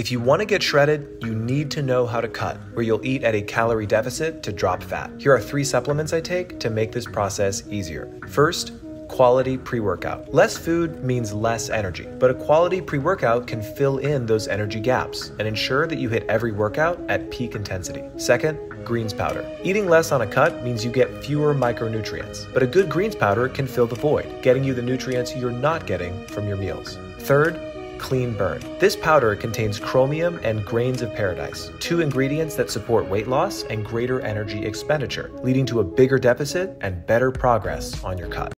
If you want to get shredded, you need to know how to cut, where you'll eat at a calorie deficit to drop fat. Here are three supplements I take to make this process easier. First, quality pre workout. Less food means less energy, but a quality pre workout can fill in those energy gaps and ensure that you hit every workout at peak intensity. Second, greens powder. Eating less on a cut means you get fewer micronutrients, but a good greens powder can fill the void, getting you the nutrients you're not getting from your meals. Third, Clean Burn. This powder contains chromium and grains of paradise, two ingredients that support weight loss and greater energy expenditure, leading to a bigger deficit and better progress on your cut.